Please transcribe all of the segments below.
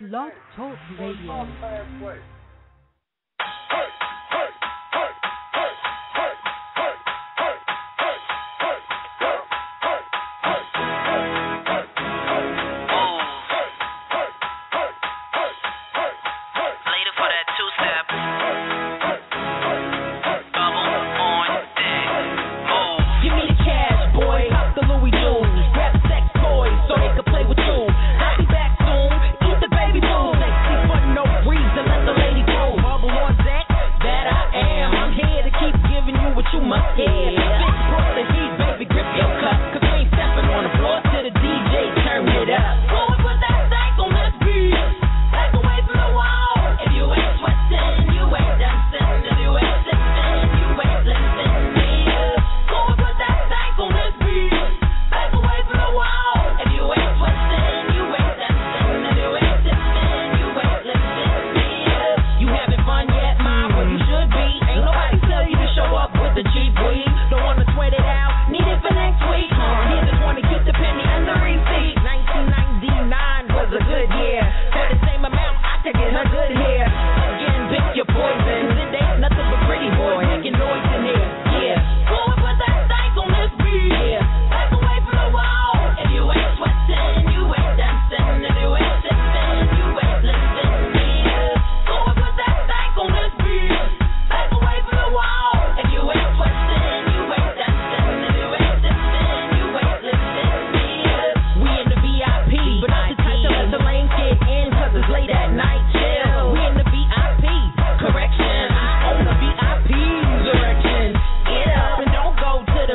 Blog Talk Radio.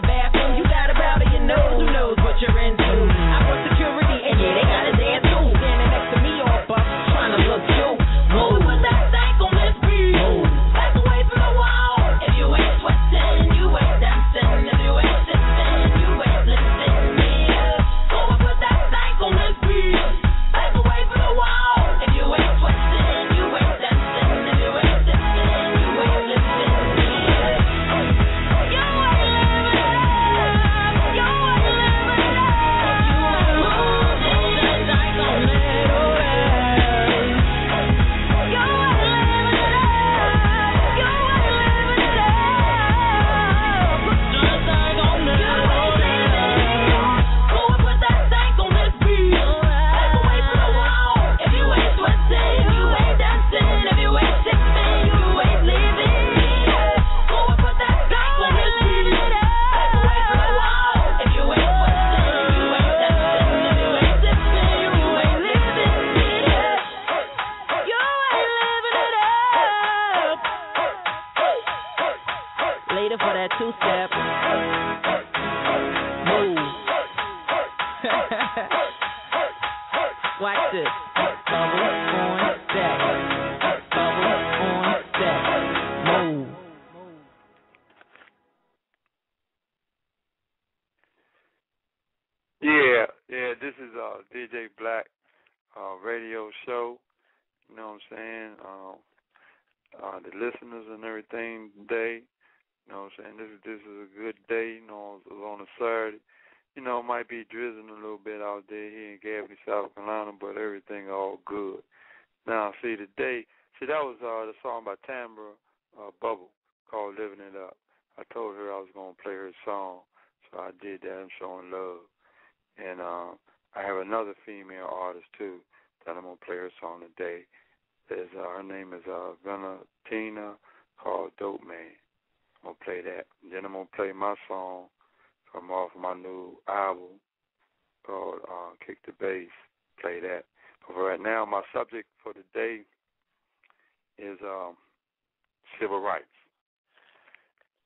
the bathroom. saying? Um, uh, the listeners and everything today. You know what I'm saying? This this is a good day, you know, it was on a Saturday. You know, it might be drizzling a little bit out there here in Gaffney, South Carolina, but everything all good. Now see today see that was uh the song by Tambra uh Bubble called Living It Up. I told her I was gonna play her song, so I did that, I'm showing love. And uh, I have another female artist too that I'm gonna play her song today is uh, her name is uh, Valentina called Dope Man. I'm gonna play that. Then I'm gonna play my song from off my new album called uh, Kick the Bass. Play that. But for right now, my subject for today is um, civil rights.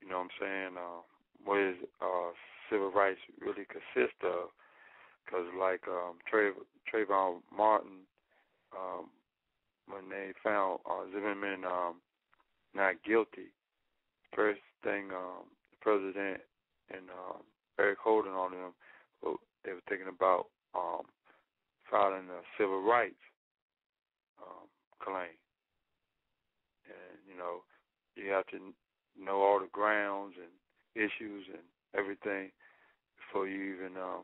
You know what I'm saying? Uh, what is uh, civil rights really consist of? Because like um, Trav- Trayvon Martin um, when they found uh, Zimmerman um, not guilty, first thing um, the president and um, Eric Holder on them, they were thinking about um, filing a civil rights um, claim, and you know you have to know all the grounds and issues and everything before you even um,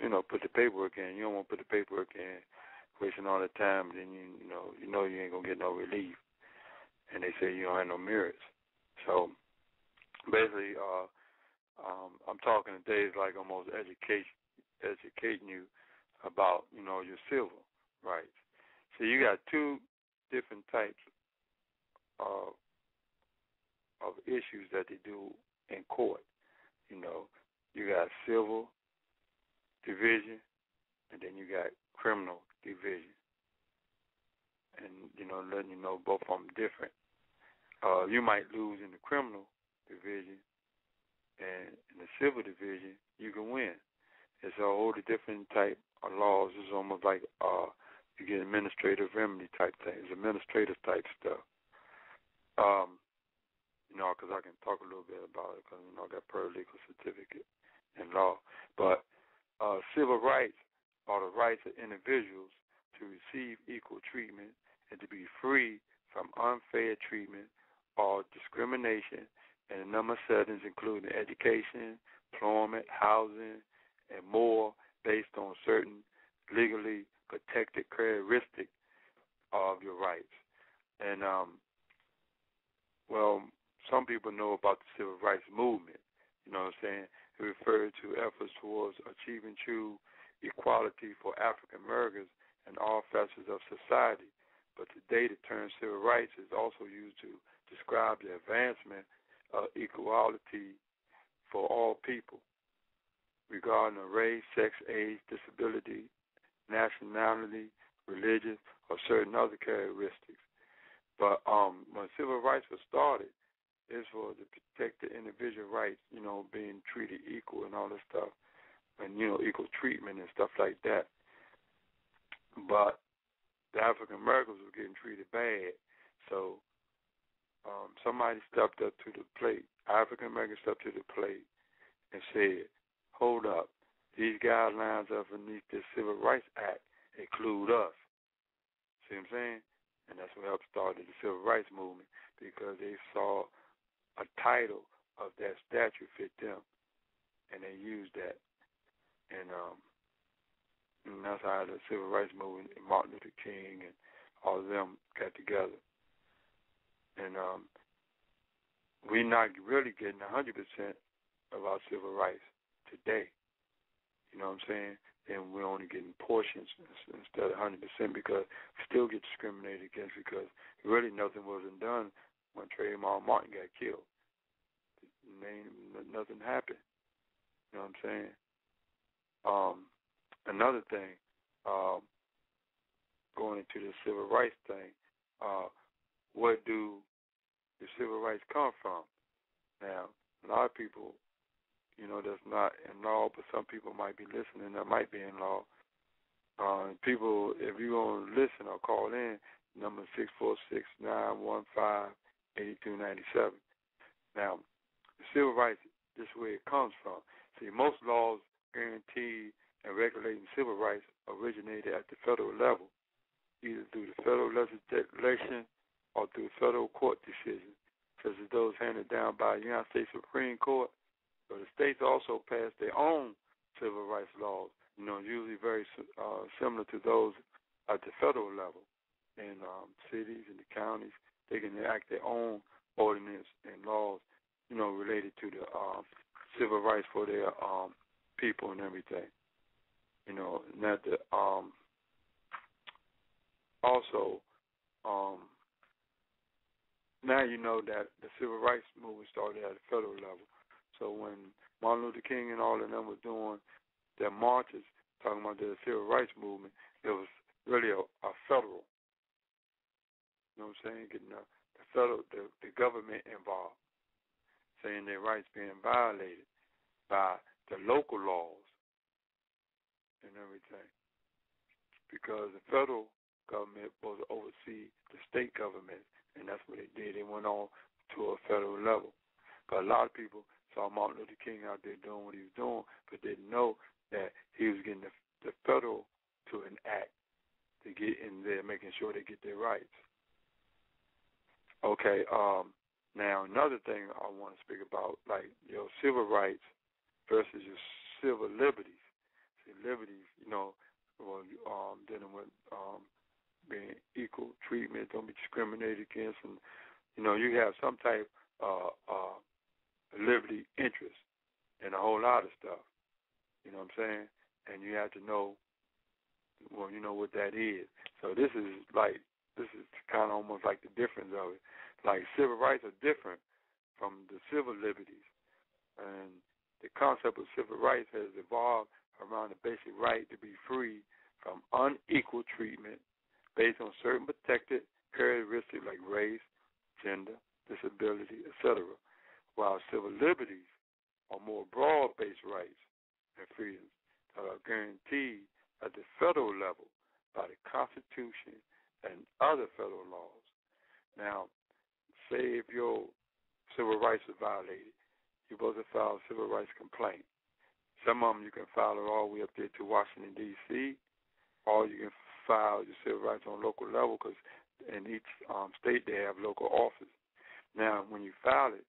you know put the paperwork in. You don't want to put the paperwork in wasting all the time, then you you know you know you ain't gonna get no relief. And they say you don't have no merits. So basically, uh, um, I'm talking today is like almost education educating you about you know your civil rights. So you got two different types of of issues that they do in court. You know, you got civil division, and then you got criminal division. And you know, letting you know both of them different. Uh, you might lose in the criminal division, and in the civil division, you can win. It's a whole different type of laws. It's almost like uh, you get administrative remedy type things, administrative type stuff. Um, you know, because I can talk a little bit about it because you know I got paralegal certificate in law. But uh, civil rights are the rights of individuals to receive equal treatment and to be free from unfair treatment or discrimination in a number of settings, including education, employment, housing, and more, based on certain legally protected characteristics of your rights. And um, well, some people know about the civil rights movement. You know what I'm saying? It refers to efforts towards achieving true equality for African Americans in all facets of society. But today, the term civil rights is also used to describe the advancement of equality for all people, regarding race, sex, age, disability, nationality, religion, or certain other characteristics. But um, when civil rights was started, it's for to protect the individual rights, you know, being treated equal and all this stuff, and you know, equal treatment and stuff like that. But the African Americans were getting treated bad, so um, somebody stepped up to the plate. African Americans stepped to the plate and said, "Hold up, these guidelines underneath this Civil Rights Act include us." See what I'm saying? And that's what helped start the Civil Rights Movement because they saw a title of that statue fit them, and they used that, and um, and that's how the civil rights movement, and Martin Luther King, and all of them got together, and um, we're not really getting a hundred percent of our civil rights today. You know what I'm saying? And we're only getting portions instead of 100% because we still get discriminated against because really nothing wasn't done when Trayvon Martin got killed. nothing happened. You know what I'm saying? Um, another thing, um, going into the civil rights thing, uh, where do the civil rights come from? Now, a lot of people, you know, that's not in law, but some people might be listening that might be in law. Uh, people, if you're going to listen or call in, number six four six nine one five 8297. Now, civil rights, this is where it comes from. See, most laws guarantee and regulating civil rights originated at the federal level, either through the federal legislation or through federal court decisions, such as those handed down by the United States Supreme Court. So the states also pass their own civil rights laws, you know, usually very uh, similar to those at the federal level in um, cities and the counties they can enact their own ordinance and laws, you know, related to the um, civil rights for their um, people and everything. You know, not the um, also um, now you know that the civil rights movement started at the federal level. So when Martin Luther King and all of them were doing their marches, talking about the civil rights movement, it was really a, a federal you know what I'm saying? Getting the, the federal, the, the government involved, saying their rights being violated by the local laws and everything. Because the federal government was to oversee the state government, and that's what they did. They went on to a federal level. But a lot of people saw Martin Luther King out there doing what he was doing, but didn't know that he was getting the, the federal to enact to get in there, making sure they get their rights. Okay. Um, now another thing I want to speak about, like your know, civil rights versus your civil liberties. See, liberties, you know, well, um, dealing with um, unequal treatment, don't be discriminated against, and you know you have some type uh, uh, liberty interest in a whole lot of stuff. You know what I'm saying? And you have to know, well, you know what that is. So this is like this is kind of almost like the difference of it. Like civil rights are different from the civil liberties, and the concept of civil rights has evolved around the basic right to be free from unequal treatment based on certain protected characteristics like race, gender, disability, etc., while civil liberties are more broad-based rights and freedoms that are guaranteed at the federal level by the Constitution and other federal laws. Now, say if your civil rights are violated, you're supposed to file a civil rights complaint. Some of them you can file it all the way up there to Washington, D.C., or you can file your civil rights on local level because in each um, state they have local office. Now, when you file it,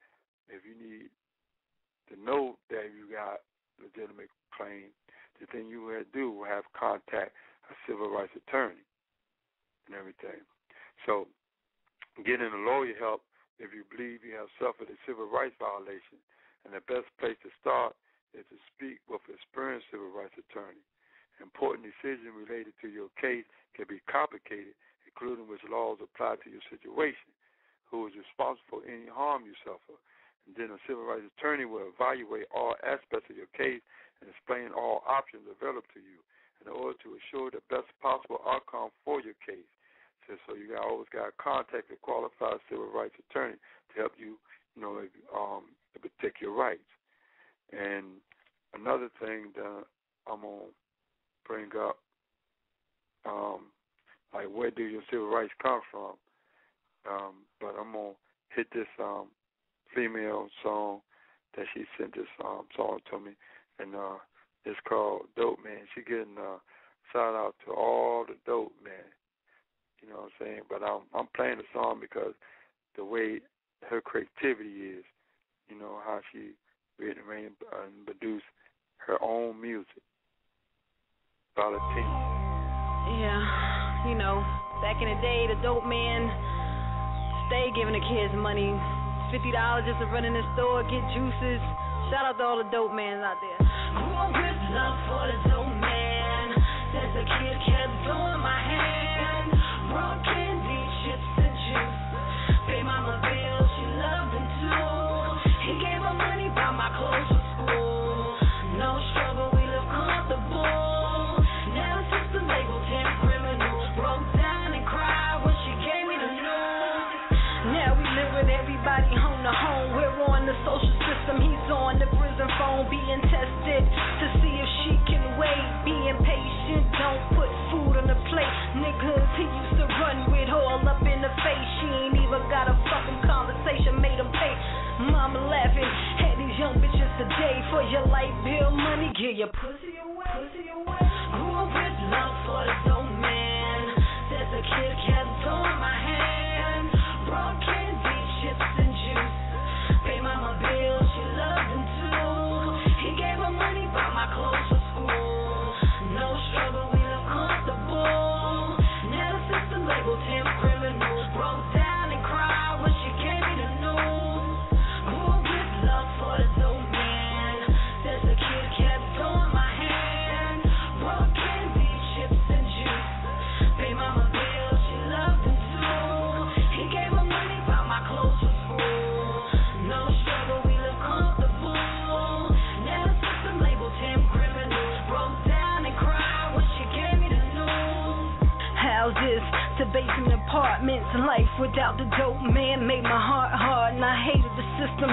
if you need to know that you got legitimate claim, the thing you would do will have contact a civil rights attorney and everything. So, getting a lawyer help if you believe you have suffered a civil rights violation, and the best place to start is to speak with an experienced civil rights attorney. Important decisions related to your case can be complicated, including which laws apply to your situation, who is responsible for any harm you suffer. And then a civil rights attorney will evaluate all aspects of your case and explain all options available to you in order to assure the best possible outcome for your case. So, so you always got to contact a qualified civil rights attorney to help you, you know, um, to protect your rights. And another thing that I'm gonna bring up um, like where do your civil rights come from? Um, but I'm gonna hit this um, female song that she sent this um, song to me, and uh, it's called Dope Man. She getting a uh, shout out to all the dope man. You know what I'm saying? But I'm I'm playing the song because the way her creativity is, you know how she written uh, and produced her own music. Valentine. Yeah, you know, back in the day, the dope man stay giving the kids money. Fifty dollars just to run in the store, get juices. Shout out to all the dope mans out there. Grew up with love for the dope man. Since a kid kept blowing my hand. Brought candy, don't put food on the plate. Niggas he used to run with all up in the face. She ain't even got a fucking conversation, made him pay. Mama laughing at these young bitches today for your light bill money. Get your pussy away. Pussy away. Grew up with love for the dope man. Since a kid kept throwing my hand. Basement apartments. Life without the dope man made my heart hard, and I hated the system.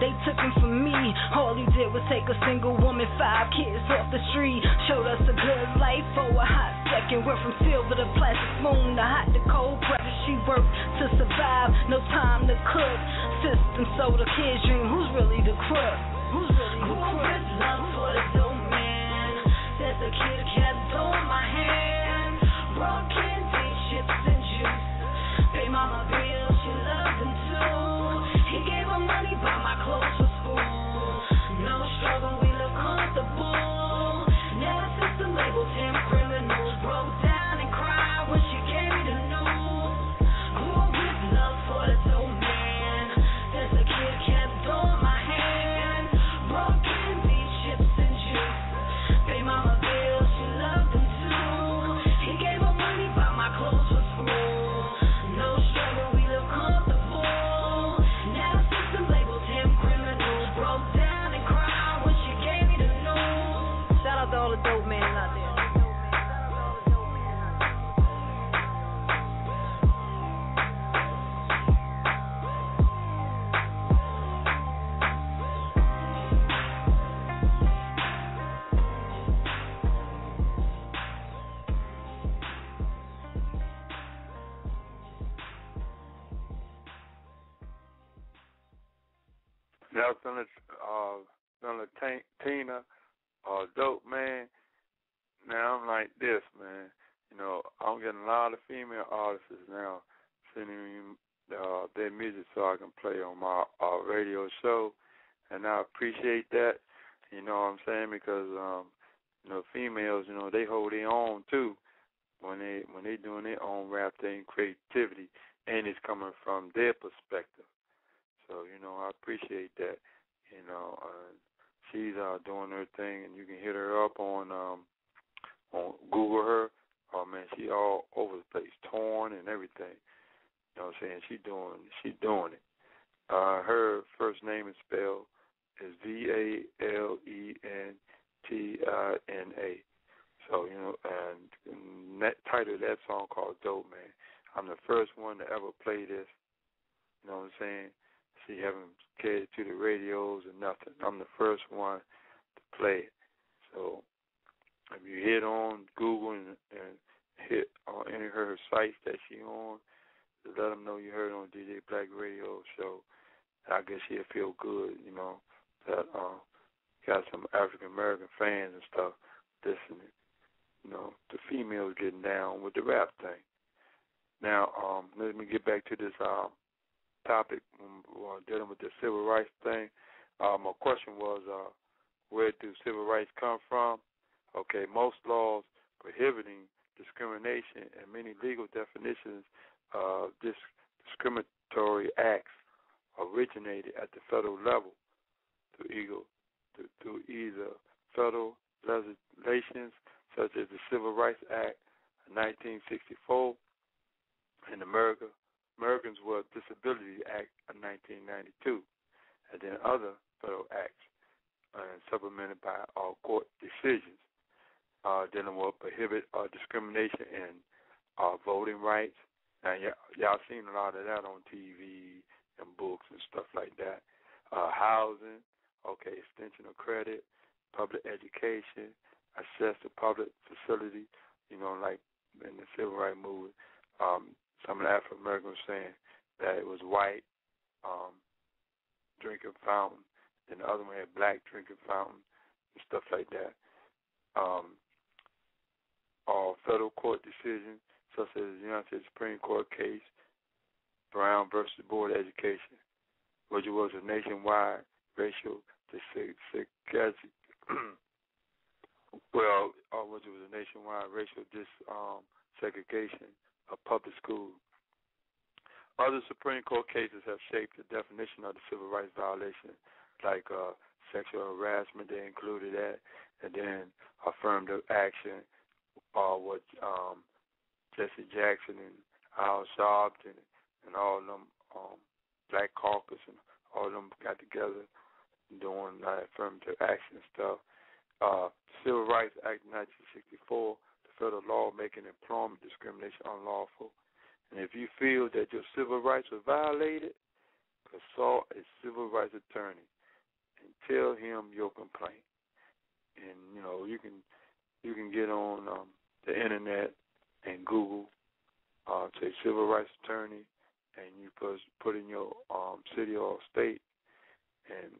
They took him from me. All he did was take a single woman, five kids off the street. Showed us a good life for a hot second. Went from silver to plastic spoon to hot to cold pressure. She worked to survive, no time to cook. System sold a kid's dream. Who's really the crook? Who's really the crook? love for the dope man. Since a kid kept throwing my hand. Brought you know, females, you know, they hold their own too when they when they doing their own rap thing, creativity, and it's coming from their perspective. So you know, I appreciate that. You know, uh, she's uh, doing her thing, and you can hit her up on um, on Google her. Oh man, she all over the place, torn and everything. You know what I'm saying? She doing she doing it. Uh, her first name is spelled is V A L E N T I N A. So you know, and, that title of that song called "Dope Man." I'm the first one to ever play this. You know what I'm saying? She haven't catered to the radios or nothing. I'm the first one to play it. So if you hit on Google and, and hit on any of her sites that she on, let them know you heard on DJ BLAK Radio show. I guess she'll feel good, you know, that uh, got some African American fans and stuff listening. You know, the females getting down with the rap thing. Now, um, let me get back to this um, topic um, dealing with the civil rights thing. Uh, my question was, uh, where do civil rights come from? Okay, most laws prohibiting discrimination and many legal definitions of this discriminatory acts originated at the federal level through either, through either federal legislations such as the Civil Rights Act of 1964 and the America, Americans with Disability Act of 1992, and then other federal acts uh, supplemented by our court decisions uh, dealing with prohibit uh, discrimination in uh, voting rights. Now, y- y'all seen a lot of that on TV and books and stuff like that. Uh, housing, extension credit, public education, access to public facilities. You know, like in the civil rights movement, um, some of the African Americans saying that it was white um, drinking fountain, and the other one had black drinking fountain and stuff like that. Um, all federal court decisions, such as the United States Supreme Court case, Brown versus Board of Education, which was a nationwide racial segregation. well, uh, which was a nationwide racial dis, um, segregation of public schools. Other Supreme Court cases have shaped the definition of the civil rights violation, like uh, sexual harassment. They included that, and then affirmative action uh, with um, Jesse Jackson and Al Sharpton and all of them um, Black Caucus and all of them got together doing uh, affirmative action stuff. Uh, Civil Rights Act 1964, the federal law making employment discrimination unlawful. And if you feel that your civil rights were violated, consult a civil rights attorney and tell him your complaint. And you know you can you can get on um, the internet and Google, uh, say civil rights attorney, and you put put in your um, city or state, and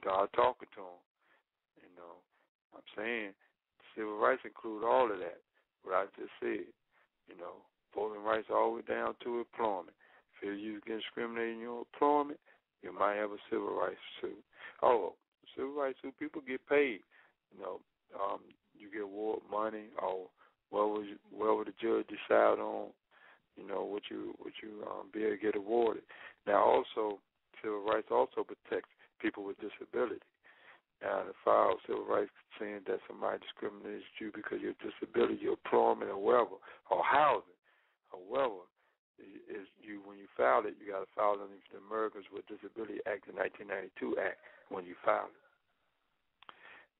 start talking to them. You know, I'm saying civil rights include all of that. What I just said, you know, voting rights all the way down to employment. If you get discriminated in your employment, you might have a civil rights suit. Oh, civil rights suit, people get paid. You know, um, you get award money or what would you, what would the judge decide on? You know what you what you um, be able to get awarded. Now also civil rights also protects people with disability. Now to file civil rights saying that somebody discriminates you because your disability, your employment or whatever, or housing, or whatever, is you when you file it, you got to file it under the Americans with Disability Act, the 1992 Act, when you file it.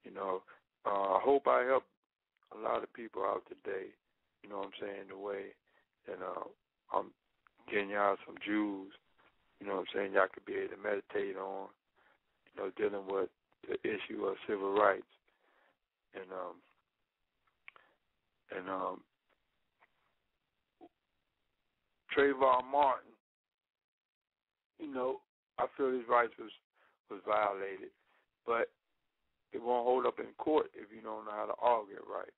You know, uh, I hope I helped a lot of people out today. You know what I'm saying? The way that uh, I'm getting y'all some Jews. You know what I'm saying? Y'all could be able to meditate on. Know, dealing with the issue of civil rights and um and um Trayvon Martin. You know, I feel his rights was was violated, but it won't hold up in court if you don't know how to argue it right.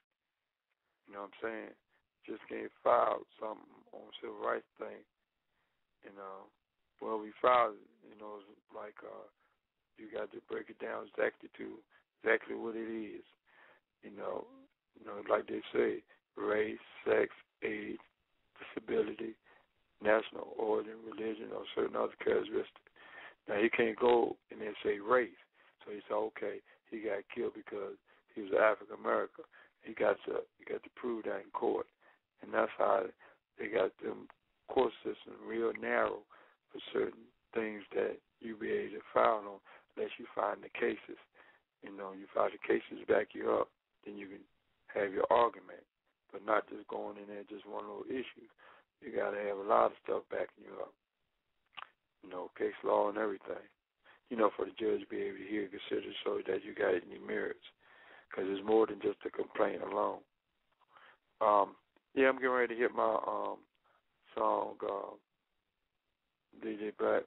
You know what I'm saying? Just can't file something on civil rights thing. You know, well we filed, it, you know, it's like uh, you got to break it down exactly to exactly what it is. You know, you know, like they say, race, sex, age, disability, national origin, religion, or certain other characteristics. Now he can't go and then say race. So he said, okay, he got killed because he was African American. He got to he got to prove that in court, and that's how they got them court system real narrow for certain things that you be able to file on, unless you find the cases. You know, you find the cases back you up, then you can have your argument, but not just going in there just one little issue. You got to have a lot of stuff backing you up. You know, case law and everything. You know, for the judge to be able to hear, consider so that you got any merits, because it's more than just a complaint alone. Um, yeah, I'm getting ready to hit my um song. Uh, DJ BLAK.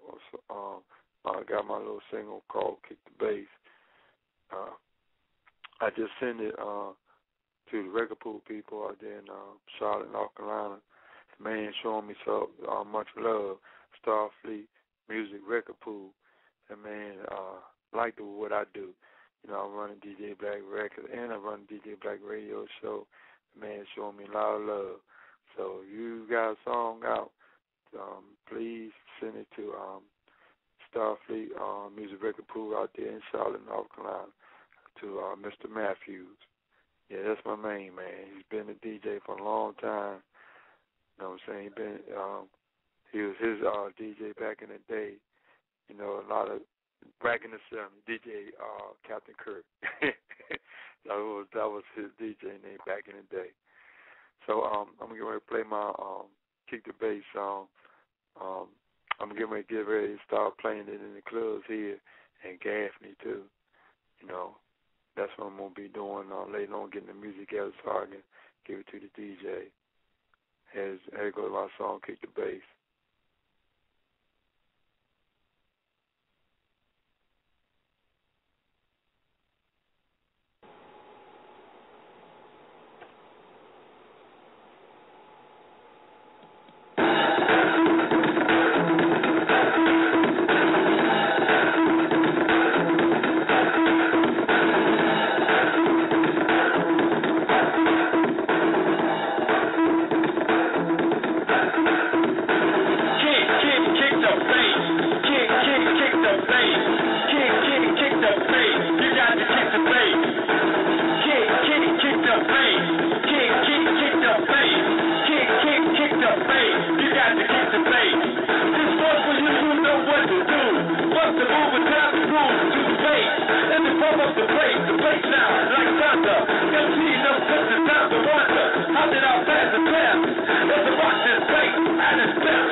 Um, I got my little single called "Kick the Bass." Uh, I just sent it uh, to the record pool people out there in uh, Charlotte, North Carolina. The man showing me so uh, much love. Starfleet Music Record Pool. That man uh, liked what I do. You know, I'm running DJ BLAK Records and I run DJ BLAK Radio Show. The man showing me a lot of love. So you got a song out, um, please send it to um, Starfleet um, Music Record Pool out there in Charlotte, North Carolina, to uh, Mr. Matthews. Yeah, that's my main man. He's been a DJ for a long time. You know what I'm saying? He been um, he was his uh, DJ back in the day. You know, a lot of back in the '70s, DJ uh, Captain Kirk. that was that was his DJ name back in the day. So um, I'm gonna play my um, kick the bass song. Um, I'm getting ready get ready to start playing it in the clubs here and Gaffney too. You know, that's what I'm gonna be doing uh, later on, getting the music out so I can give it to the DJ. As here goes my song, kick the bass.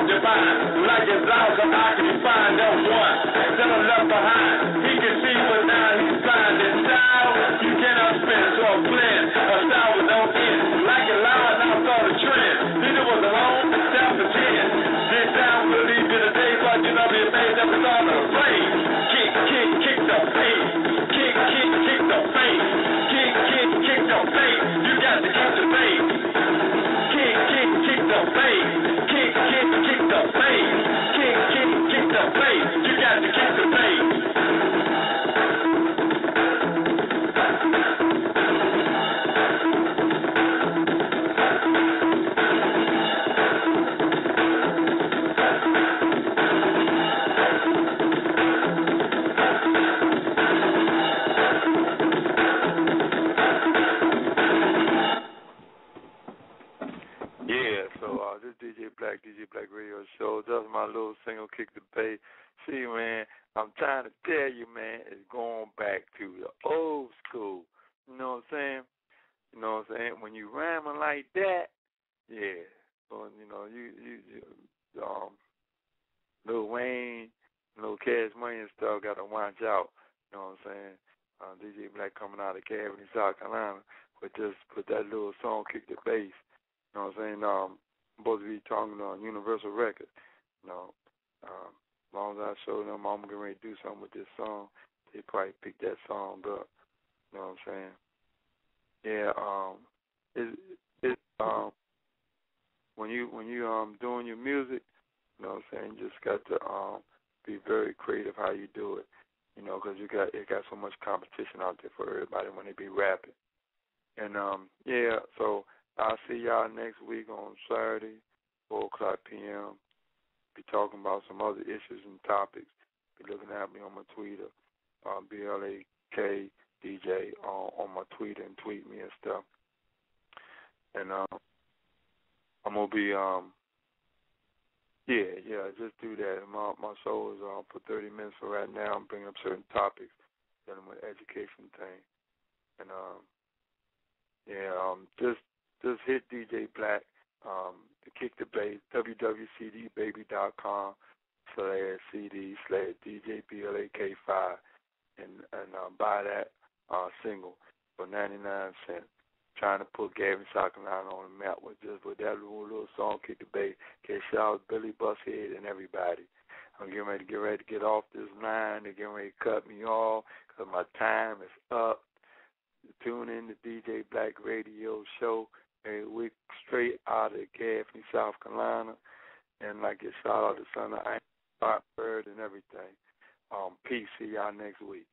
song divine. Like his eyes are I can find that one. Still left behind. He can see, but now he's blind. And style, you cannot spin. So a blend, a style with no end. Like it loud, now saw the trend. Neither was alone, step for ten. This time will leave you today, but you know be amazed that was the play. Kick, kick, kick the bass. Kick, kick, kick the bass. Kick, kick, kick the bass. You got to kick the bass. Kick, kick, kick the bass. Kick, coming out South Carolina, but just put that little song, Kick the Bass. You know what I'm saying? Um, I'm supposed to be talking on Universal Records. You know, um, as long as I show them I'm getting ready to do something with this song, they probably pick that song up. You know what I'm saying? Yeah, um, it it um when you when you um doing your music, you know what I'm saying, you just got to um be very creative how you do it. You know, because you got it got so much competition out there for everybody when they be rapping. And um yeah, so I'll see y'all next week on Saturday, 4 o'clock p.m. Be talking about some other issues and topics. Be looking at me on my Twitter, uh, B-L-A-K DJ on, on my Twitter and tweet me and stuff. And um, I'm to be, um, yeah, yeah, just do that. My, my show is uh, for 30 minutes for right now. I'm bringing up certain topics dealing with education thing. And um, yeah, um, just just hit DJ BLAK um, kick the bass, wwcdbaby.com slash CD slash DJ BLAK5 and, and uh, buy that uh, single for 99 cents. Trying to put Gaffney Carolina on the map with just with that little, little song, Kick the Bass. Shout out Billy Bushead and everybody. I'm getting ready to get ready to get off this line. They're getting ready to cut me off because my time is up. Tune in to DJ BLAK Radio Show every week straight out of Gaffney, South Carolina. And like a shout out to Son of Bird and everything. Um, peace. See y'all next week.